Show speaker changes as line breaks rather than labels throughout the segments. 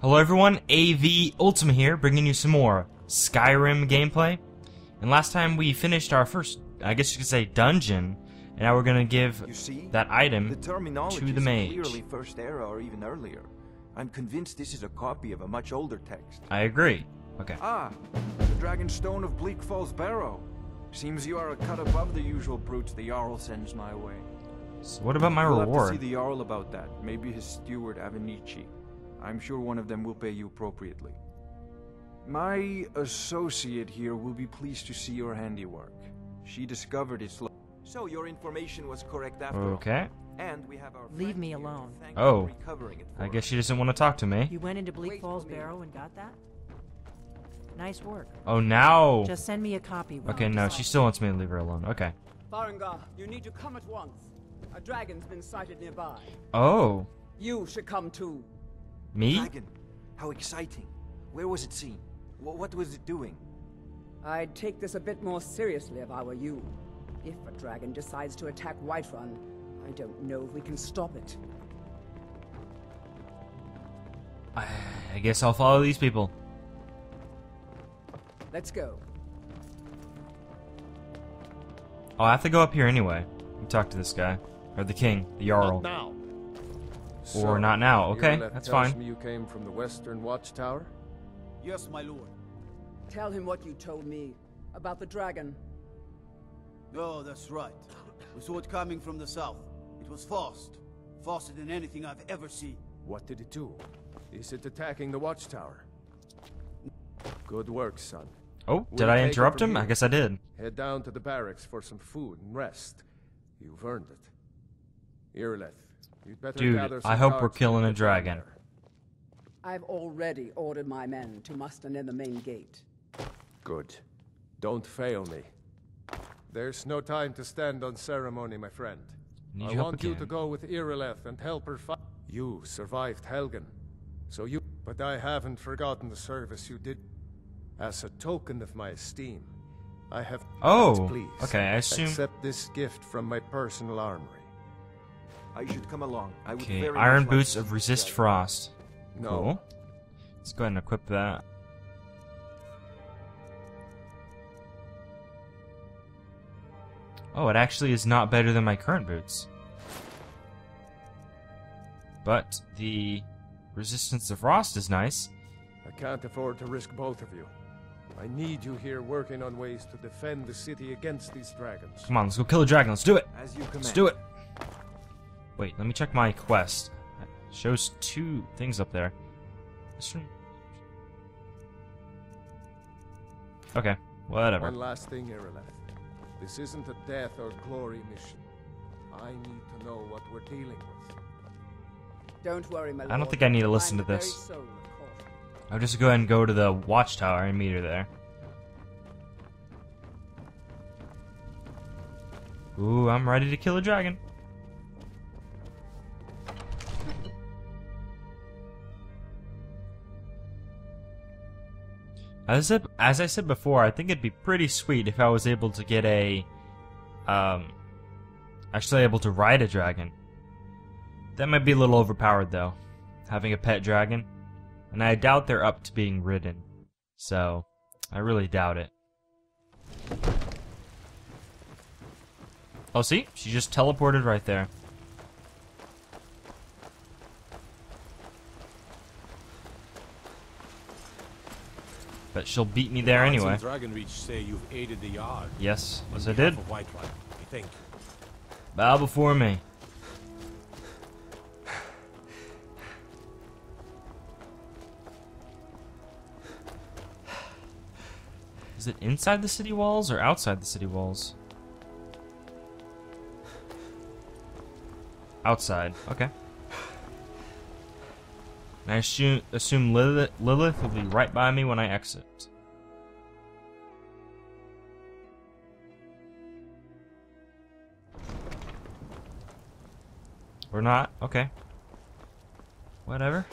Hello everyone, AV Ultima here, bringing you some more Skyrim gameplay. And last time we finished our first, I guess you could say, dungeon, and now we're gonna give
You see?
that item
The
to the mage.
clearly first era or even earlier. I'm convinced this is a copy of a much older text.
I agree. Okay.
Ah, the Dragon Stone of Bleak Falls Barrow. Seems you are a cut above the usual brutes the Jarl sends my way.
So what about my
we'll have to see the Jarl about that. Maybe his steward Avenicci. I'm sure one of them will pay you appropriately. My associate here will be pleased to see your handiwork. She discovered its. Lo- so your information was correct after all.
Okay.
And we have our
Leave me alone.
Oh.
recovering it
I guess she doesn't want to talk to me.
You went into Bleak
Wait
Falls. Barrow and got that? Nice work.
Oh, now.
Just send me a copy.
Okay,
you
no,
decide.
she still wants me to leave her alone. Okay.
Farengar, you need to come at once. A dragon's been sighted nearby.
Oh,
You should come too.
Me?
Dragon. How exciting. Where was it seen? Wh- what was it doing?
I'd take this a bit more seriously if I were you. If a dragon decides to attack Whiterun, I don't know if we can stop it.
I, I guess I'll follow these people.
Let's go.
Oh, I have to go up here anyway. and talk to this guy. Or the king, the Jarl.
Not now.
Or not now. Okay, that's
tells
fine.
Me you came from the Western Watchtower.
Yes, my lord.
Tell him what you told me about the dragon.
Oh, that's right. We saw it coming from the south. It was fast. Faster than anything I've ever seen.
What did it do? Is it attacking the Watchtower? Good work, son.
Oh,
We'll
did I interrupt
from
him? I guess I did.
Head down to the barracks for some food and rest. You've earned it. Irileth, you'd better
Dude,
gather some
I hope we're killing a dragon.
I've already ordered my men to muster near the main gate.
Good. Don't fail me. There's no time to stand on ceremony, my friend.
Need
I
your help
want you to go with Irileth and help her fight. You survived Helgen, so you. But I haven't forgotten the service you did. As a token of my esteem, I have.
Oh,
please.
okay, I assume-
Accept this gift from my personal armory.
I should come along. I would
Okay,
very
Iron
like
Boots
to
of Resist. Frost.
No.
Cool. Let's go ahead and equip that. Oh, it actually is not better than my current boots. But the Resistance of Frost is nice.
I can't afford to risk both of you. I need you here working on ways to defend the city against these dragons.
Come on, let's go kill a dragon. Let's do it.
As you command.
Let's do it. Wait, let me check my quest. It shows two things up there. Okay, whatever.
One last thing, Irileth. This isn't a death or glory mission. I need to know what we're dealing with.
Don't worry, my
I don't think I need to listen
I'm
to this.
soul of caution.
I'll just go ahead and go to the watchtower and meet her there. Ooh, I'm ready to kill a dragon. As I, said, as I said before, I think it'd be pretty sweet if I was able to get a, um, actually able to ride a dragon. That might be a little overpowered though, having a pet dragon. And I doubt they're up to being ridden. So, I really doubt it. Oh, see? She just teleported right there. But she'll beat me there anyway.
Dragonreach say you've aided the Yard.
Yes, yes I did.
Of Whiterun, I think.
Bow before me. Is it inside the city walls or outside the city walls? Outside. Okay. And I assume, assume Lilith, Lilith will be right by me when I exit. Or not? Okay. Whatever.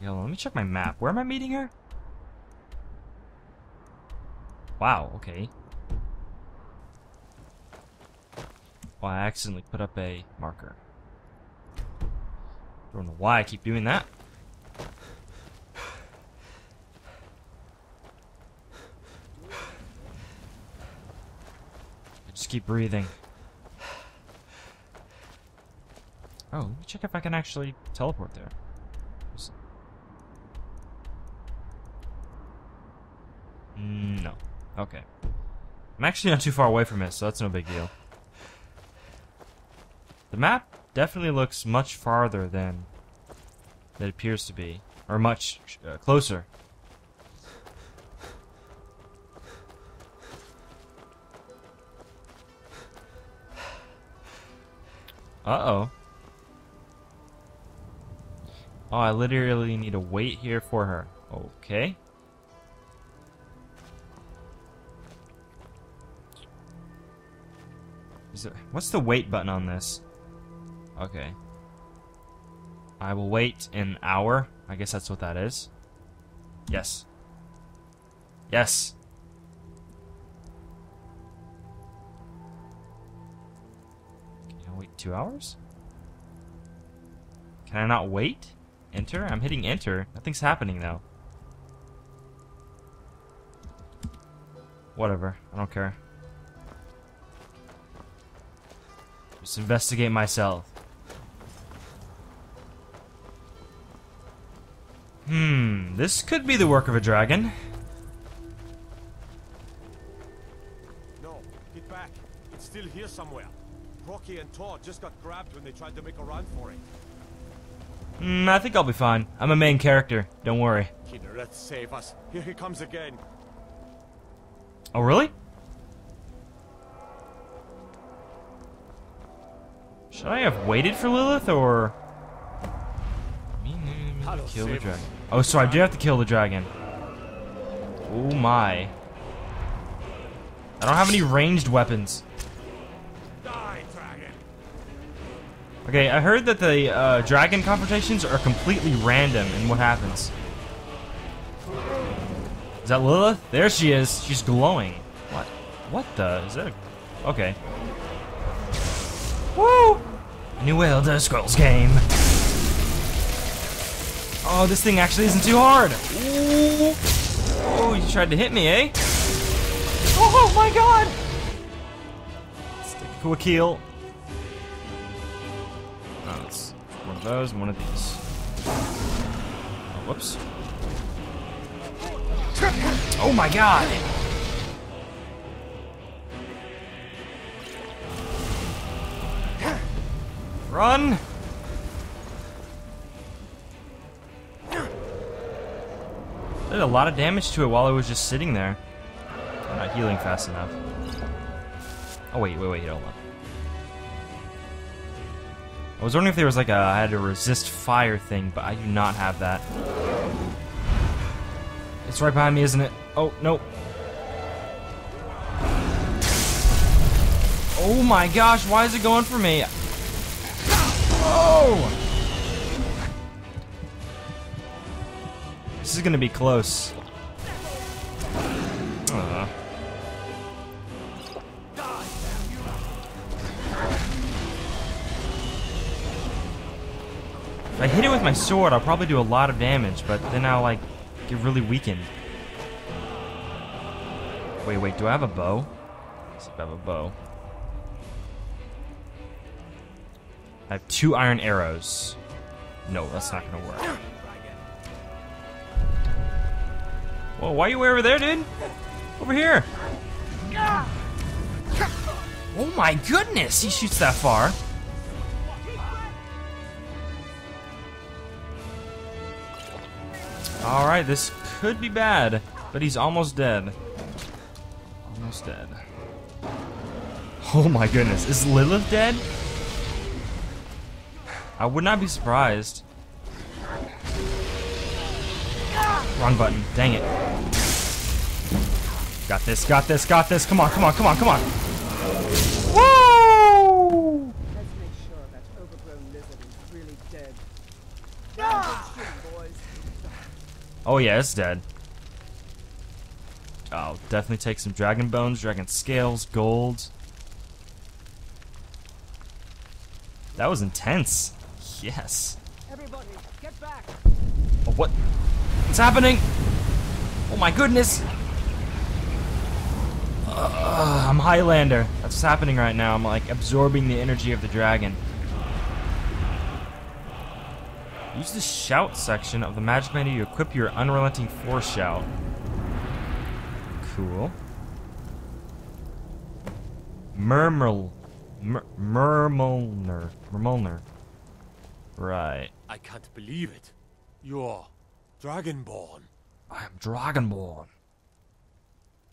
Yo, let me check my map. Where am I meeting her? Wow, okay. I accidentally put up a marker. Don't know why I keep doing that. I just keep breathing. Oh, let me check if I can actually teleport there. Mm, No. Okay. I'm actually not too far away from it, so that's no big deal. The map definitely looks much farther than it appears to be, or much uh, closer. Uh-oh. Oh, I literally need to wait here for her. Okay. Is there, what's the wait button on this? Okay. I will wait an hour. I guess that's what that is. Yes. Yes. Can I wait two hours? Can I not wait? Enter? I'm hitting enter. Nothing's happening now. Whatever. I don't care. Just investigate myself. Hmm, this could be the work of a dragon.
No, get back. It's still here somewhere. Hroki and Tor just got grabbed when they tried to make a run for it.
Hmm, I think I'll be fine. I'm a main character. Don't worry.
Kynareth, save us. Here he comes again.
Oh, really? Should I have waited for Lilith, or... Kill the dragon. Oh, so I do have to kill the dragon. Oh my. I don't have any ranged weapons. Okay, I heard that the uh, dragon confrontations are completely random in what happens. Is that Lilith? There she is. She's glowing. What? What the? Is that a... Okay. Woo! New Elder Scrolls game. Oh, this thing actually isn't too hard. Ooh. Oh, you tried to hit me, eh? Oh my god! Stick to a keel. Oh, it's one of those and one of these. Oh, whoops. Oh my god! Run! Did a lot of damage to it while it was just sitting there. I'm not healing fast enough. Oh wait, wait, wait, hold on. I was wondering if there was like a I had to resist fire thing, but I do not have that. It's right behind me, isn't it? Oh, no. Oh my gosh, why is it going for me? Oh! This is gonna be close. If I hit it with my sword, I'll probably do a lot of damage, but then I'll like get really weakened. Wait, wait, do I have a bow? Let's I have a bow. I have two iron arrows. No, that's not gonna work. Whoa, why are you way over there, dude? Over here. Oh my goodness, he shoots that far. Alright, this could be bad, but he's almost dead. Almost dead. Oh my goodness, is Lilith dead? I would not be surprised. Wrong button. Dang it. Got this, got this, got this. Come on, come on, come on, come on. Woo!
Let's make sure that overgrown lizard is really dead. Good.
Oh yeah, it's dead. I'll definitely take some dragon bones, dragon scales, gold. That was intense. Yes.
Everybody, get back!
Oh, what? What's happening? Oh my goodness! Uh, I'm Highlander. That's what's happening right now. I'm like absorbing the energy of the dragon. Use the shout section of the magic menu to equip your unrelenting force shout. Cool. Murmel. Mur Murmulner. Murmulner. Right.
I can't believe it. You're Dragonborn.
I am Dragonborn.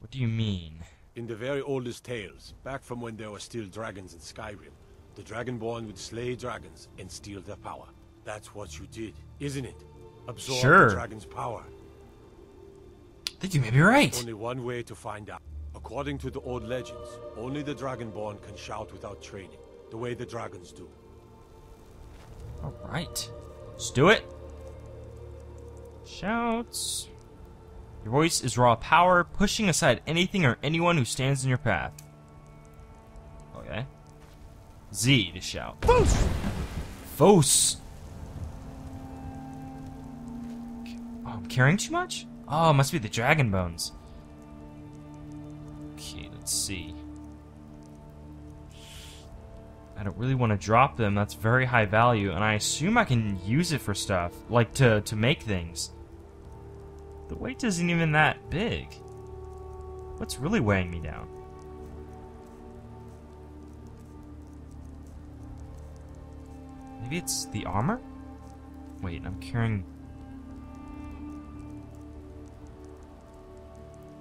What do you mean?
In the very oldest tales, back from when there were still dragons in Skyrim, the Dragonborn would slay dragons and steal their power. That's what you did, isn't it? Absorb
Sure.
the dragon's power.
I think you may be right.
Only one way to find out. According to the old legends, only the Dragonborn can shout without training, the way the dragons do.
Alright. Let's do it. Shouts. Your voice is raw power, pushing aside anything or anyone who stands in your path. Okay. Z to shout. Fus! Fus! Oh, I'm carrying too much? Oh, it must be the dragon bones. Okay, let's see. I don't really want to drop them. That's very high value, and I assume I can use it for stuff, like to to make things. The weight isn't even that big. What's really weighing me down? Maybe it's the armor? Wait, I'm carrying.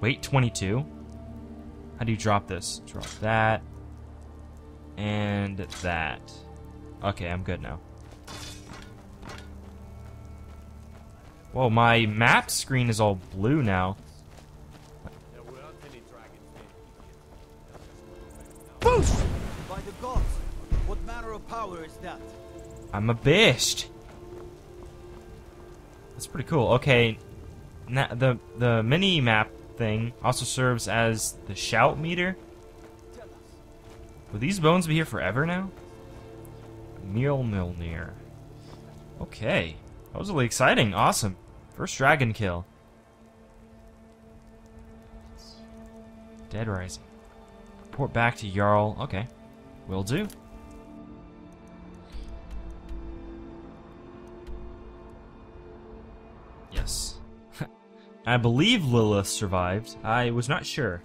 Weight 22? How do you drop this? Drop that. And that. Okay, I'm good now. Whoa, my map screen is all blue now.
There weren't any dragons
By the gods, what manner of power is that?
I'm a beast. That's pretty cool. Okay, na- the the mini map thing also serves as the shout meter. Will these bones be here forever now? Meal Milnir. Okay, that was really exciting. Awesome. First dragon kill. Dead Rising. Report back to Jarl. Okay, will do. Yes. I believe Lilith survived. I was not sure.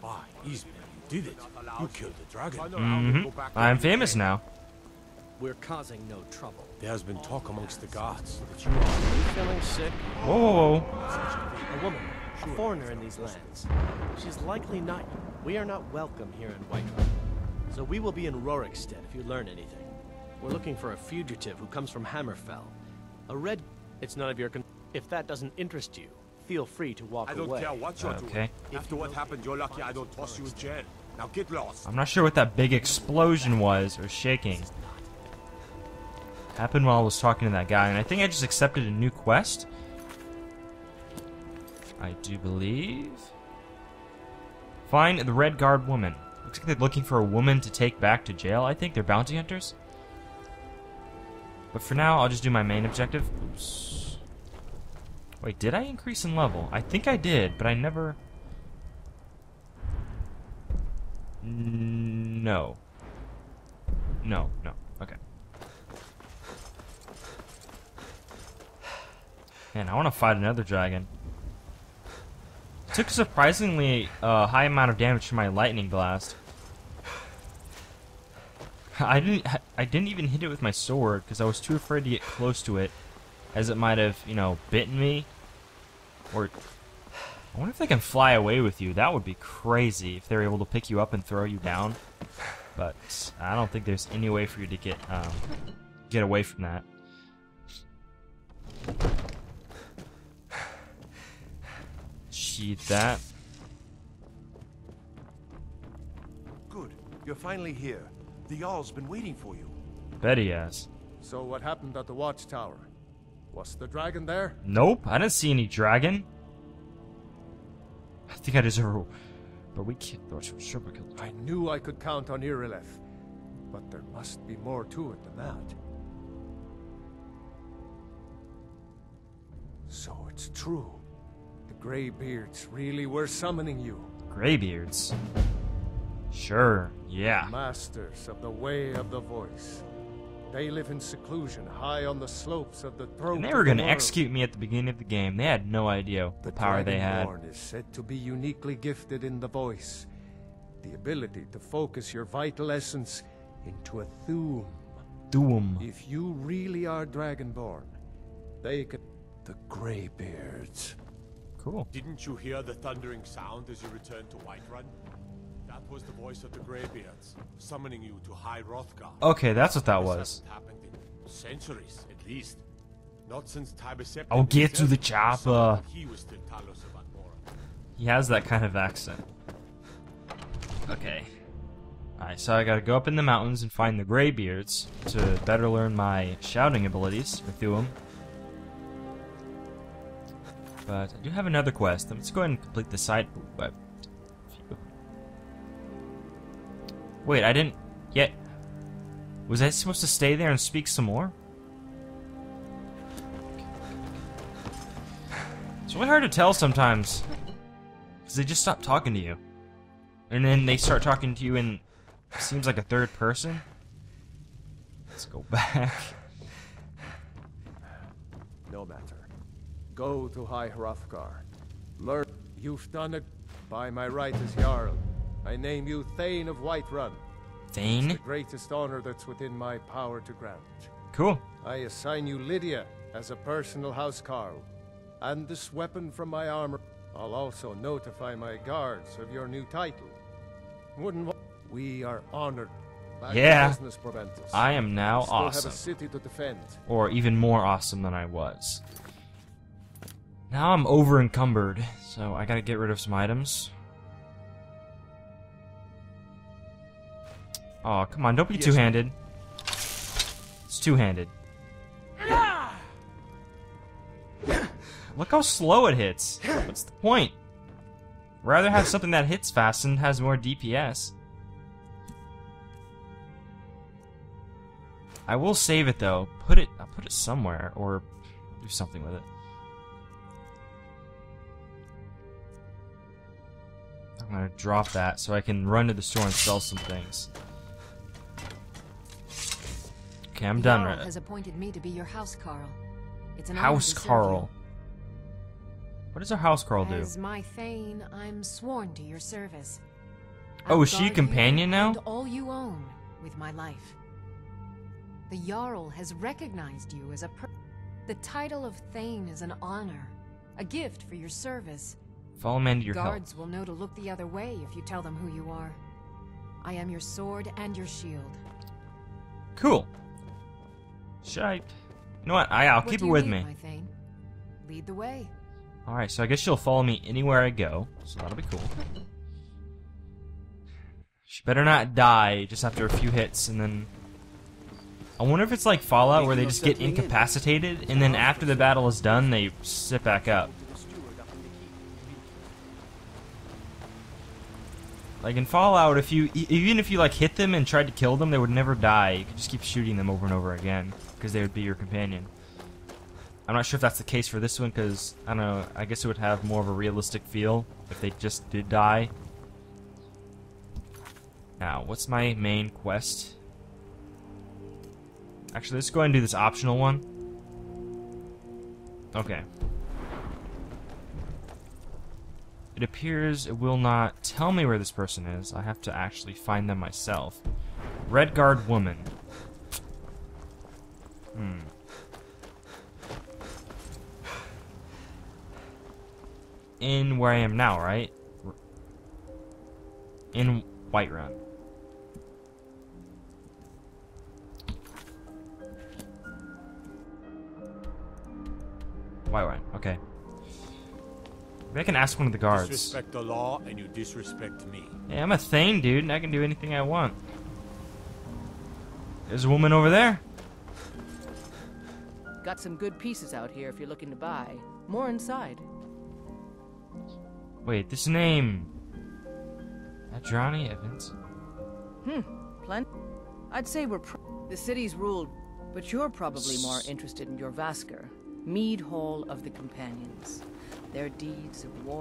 Why, Ysmir, you did it. You killed the dragon.
Mm -hmm. I'm famous now.
We're causing no trouble.
There has been talk amongst the gods that you
Are
are
you feeling sick?
Whoa, whoa, whoa.
A woman, a foreigner in these lands. She's likely not. We are not welcome here in Whiterun. So we will be in Rorikstead if you learn anything. We're looking for a fugitive who comes from Hammerfell. A red. It's none of your con. If that doesn't interest you, feel free to walk away.
I don't
away.
care what you're
Okay.
doing. After what happened, you're lucky I don't toss you in jail. Now get lost.
I'm not sure what that big explosion was or shaking. Happened while I was talking to that guy, and I think I just accepted a new quest. I do believe. Find the Redguard woman. Looks like they're looking for a woman to take back to jail. I think they're bounty hunters. But for now, I'll just do my main objective. Oops. Wait, did I increase in level? I think I did, but I never. No. No, no. Okay. Man, I want to fight another dragon. Took a surprisingly uh, high amount of damage from my lightning blast. I didn't. I didn't even hit it with my sword because I was too afraid to get close to it, as it might have, you know, bitten me. Or I wonder if they can fly away with you. That would be crazy if they're able to pick you up and throw you down. But I don't think there's any way for you to get um, get away from that. Sheath that.
Good. You're finally here. The Jarl's been waiting for you.
Bet he has.
So what happened at the watchtower? Was the dragon there?
Nope, I didn't see any dragon. I think I deserve a... But we killed... Oh, sure we killed
I knew I could count on Irileth. But there must be more to it than that. So it's true. The Greybeards really were summoning you.
Greybeards. Sure, yeah.
Masters of the way of the voice. They live in seclusion high on the slopes of the throat
And they were gonna execute me at the beginning of the game. They had no idea the power they had.
Dragonborn is said to be uniquely gifted in the voice. The ability to focus your vital essence into a Thu'um.
Doom.
If you really are Dragonborn, they could... The Greybeards.
Cool.
Didn't you hear the thundering sound as you returned to Whiterun? That was the voice of the Greybeards, summoning you to High Hrothgar.
Okay, that's what that was.
hasn't happened in centuries, at least. Not since Tiber Septim
I'll get to the chopper.
He was still Talos of Atmora.
He has that kind of accent. Okay. Alright, so I gotta go up in the mountains and find the Greybeards to better learn my shouting abilities with Thu'um. But I do have another quest. Let's go ahead and complete the side. Wait, I didn't yet. Was I supposed to stay there and speak some more? It's really hard to tell sometimes. Because they just stop talking to you. And then they start talking to you in seems like a third person. Let's go back.
No matter. Go to High Hrothgar. Learn you've done it by my right as Jarl. I name you Thane of Whiterun. It's the
Thane?
greatest honor that's within my power to grant.
Cool.
I assign you Lydia as a personal housecarl, and this weapon from my armor. I'll also notify my guards of your new title. Wouldn't we are honored. Back
Yeah. I am now
Still
awesome.
have a city to defend.
Or even more awesome than I was. Now I'm over encumbered, so I gotta get rid of some items. Oh, come on, don't be
Yes.
two handed. It's two handed. Look how slow it hits. What's the point? Rather have something that hits fast and has more DPS. I will save it though. Put it I'll put it somewhere or do something with it. I'm gonna drop that so I can run to the store and sell some things. Okay, I'm done.
Jarl
Right?
has appointed me to be your housecarl. It's an
House
honor to serve
Carl. What does a
housecarl
do?
As my Thane, I'm sworn to your service.
Oh,
I'll
is she a companion now?
All you own with my life. The Jarl has recognized you as a per- The title of Thane is an honor, a gift for your service.
Follow me into your
Guards will know to look the other way if you tell them who you are. I am your sword and your shield.
Cool. Should I? You know what? I, I'll
What
keep
do
it
you
with
need,
me.
my Thane? Lead the way.
Alright, so I guess she'll follow me anywhere I go, so that'll be cool. She better not die just after a few hits, and then... I wonder if it's like Fallout, where they just get incapacitated, and then after the battle is done, they sit back up. Like in Fallout, if you even if you like hit them and tried to kill them, they would never die. You could just keep shooting them over and over again because they would be your companion. I'm not sure if that's the case for this one because I don't know. I guess it would have more of a realistic feel if they just did die. Now, what's my main quest? Actually, let's go ahead and do this optional one. Okay. It appears it will not tell me where this person is. I have to actually find them myself. Redguard woman. Hmm. In where I am now, right? In Whiterun. Whiterun, okay. Maybe I can ask one of the guards.
Disrespect the law and you disrespect me.
Hey, I'm a Thane, dude, and I can do anything I want. There's a woman over there.
Got some good pieces out here if you're looking to buy. More inside.
Wait, this name. Adrianne Evans?
Hmm, plenty. I'd say we're pr the city's ruled, but you're probably more interested in Jorrvaskr, Mead Hall of the Companions. Their deeds of war